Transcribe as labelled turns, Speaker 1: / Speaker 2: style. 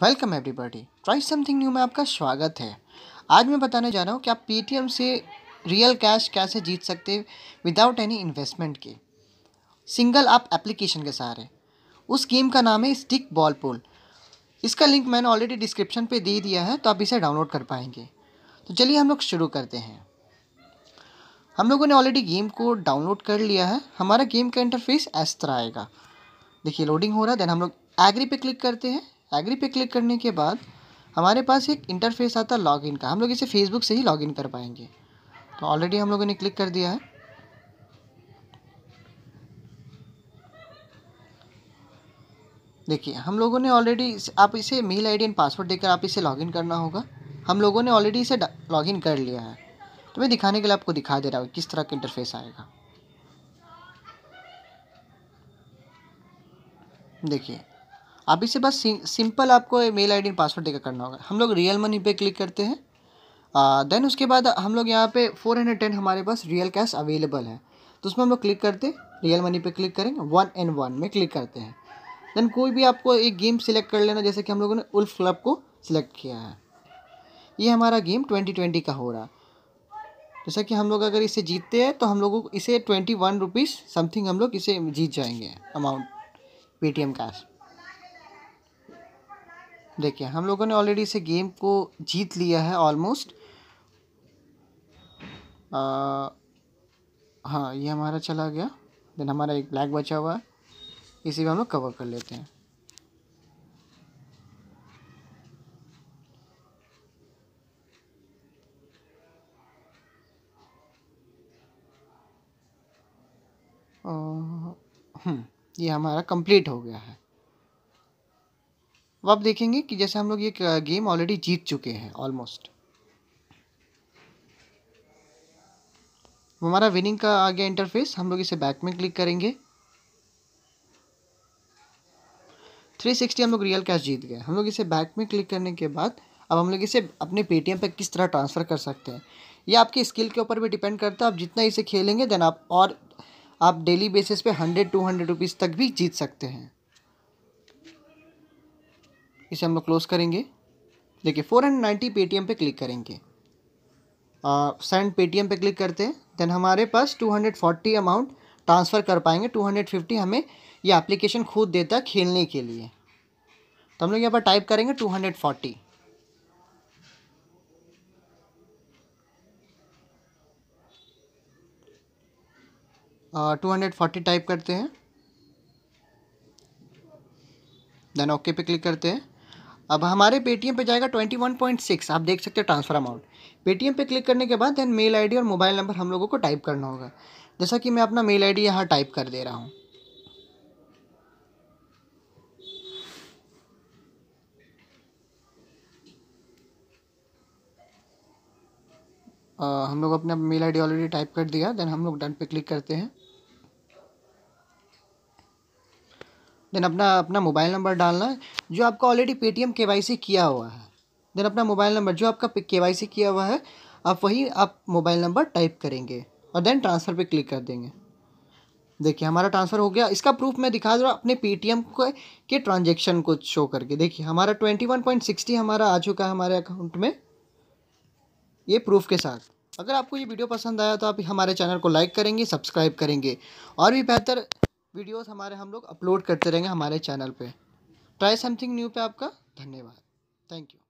Speaker 1: Welcome everybody try something new में आपका स्वागत है। आज मैं बताने जा रहा हूँ कि आप पेटीएम से रियल कैश कैसे जीत सकते विदाउट एनी इन्वेस्टमेंट के। सिंगल आप एप्लीकेशन के सहारे। उस गेम का नाम है स्टिक बॉल पोल इसका लिंक मैंने ऑलरेडी डिस्क्रिप्शन पे दे दिया है तो आप इसे डाउनलोड कर पाएँगे। तो चलिए हम लोग शुरू करते हैं। हम लोगों ने ऑलरेडी गेम को डाउनलोड कर लिया है। हमारा गेम का इंटरफेस इस तरह आएगा। देखिए लोडिंग हो रहा है देन हम लोग एग्री पे क्लिक करते हैं। एग्री पे क्लिक करने के बाद हमारे पास एक इंटरफेस आता है लॉगिन का। हम लोग इसे फेसबुक से ही लॉगिन कर पाएँगे। तो ऑलरेडी हम लोगों ने क्लिक कर दिया है। देखिए, हम लोगों ने ऑलरेडी आप इसे मेल आईडी एंड पासवर्ड देकर आप इसे लॉगिन करना होगा। हम लोगों ने ऑलरेडी इसे लॉगिन कर लिया है। तो मैं दिखाने के लिए आपको दिखा दे रहा हूँ किस तरह का इंटरफेस आएगा। देखिए आप इसे बस सिंपल आपको मेल आईडी पासवर्ड देकर करना होगा। हम लोग रियल मनी पे क्लिक करते हैं। देन उसके बाद हम लोग यहाँ पे फोर हंड्रेड टेन हमारे पास रियल कैश अवेलेबल है। तो उसमें हम लोग क्लिक करते रियल मनी पे क्लिक करेंगे। वन एंड वन में क्लिक करते हैं। देन कोई भी आपको एक गेम सिलेक्ट कर लेना, जैसे कि हम लोगों ने उल्फ क्लब को सिलेक्ट किया है। ये हमारा गेम ट्वेंटी ट्वेंटी का हो रहा। है जैसा कि हम लोग अगर इसे जीतते हैं तो हम लोगों को इसे ट्वेंटी वन रुपीज़ समथिंग हम लोग इसे जीत जाएँगे, अमाउंट, पेटीएम कैश। देखिए हम लोगों ने ऑलरेडी इसे गेम को जीत लिया है ऑलमोस्ट हाँ ये हमारा चला गया। देन हमारा एक ब्लैक बचा हुआ है। इसी को हम लोग कवर कर लेते हैं। हम्म, ये हमारा कंप्लीट हो गया है। अब आप देखेंगे कि जैसे हम लोग ये गेम ऑलरेडी जीत चुके हैं ऑलमोस्ट हमारा विनिंग का आ गया इंटरफेस हम लोग इसे बैक में क्लिक करेंगे। 360 हम लोग रियल कैश जीत गए। हम लोग इसे बैक में क्लिक करने के बाद, अब हम लोग इसे अपने पेटीएम पे किस तरह ट्रांसफ़र कर सकते हैं? ये आपकी स्किल के ऊपर भी डिपेंड करता है। आप जितना इसे खेलेंगे देन आप और आप डेली बेसिस पे हंड्रेड टू हंड्रेड रुपीज़ तक भी जीत सकते हैं। इसे हम लोग क्लोज करेंगे। देखिए फोर हंड्रेड नाइन्टी पेटीएम पे क्लिक करेंगे। सेंड पेटीएम पे क्लिक करते हैं। देन हमारे पास two hundred forty amount transfer कर पाएँगे। टू हंड्रेड फिफ्टी हमें ये एप्लीकेशन खुद देता है खेलने के लिए। तो हम लोग यहाँ पर टाइप करेंगे two hundred forty two hundred forty type करते हैं। देन ओके पे क्लिक करते हैं। अब हमारे पेटीएम पे जाएगा ट्वेंटी वन पॉइंट सिक्स आप देख सकते हैं ट्रांसफ़र अमाउंट पेटीएम पे क्लिक करने के बाद देन मेल आईडी और मोबाइल नंबर हम लोगों को टाइप करना होगा। जैसा कि मैं अपना मेल आईडी यहाँ टाइप कर दे रहा हूँ। हम लोग अपना मेल आईडी ऑलरेडी टाइप कर दिया देन हम लोग डन पे क्लिक करते हैं। देन अपना अपना मोबाइल नंबर डालना है, जो आपका ऑलरेडी पेटीएम के वाई किया हुआ है। देन अपना मोबाइल नंबर, जो आपका के वाई किया हुआ है, आप वही, आप मोबाइल नंबर टाइप करेंगे और देन ट्रांसफ़र पे क्लिक कर देंगे। देखिए, हमारा ट्रांसफ़र हो गया। इसका प्रूफ मैं दिखा दूँ, अपने पेटीएम को, के ट्रांजेक्शन को शो करके। देखिए, हमारा ट्वेंटी वन पॉइंट सिक्सटी हमारा आ चुका है हमारे अकाउंट में। ये प्रूफ के साथ। अगर आपको ये वीडियो पसंद आया तो आप हमारे चैनल को लाइक करेंगे सब्सक्राइब करेंगे। और भी बेहतर वीडियोस हमारे हम लोग अपलोड करते रहेंगे हमारे चैनल पे। ट्राई समथिंग न्यू पे आपका। धन्यवाद। Thank you.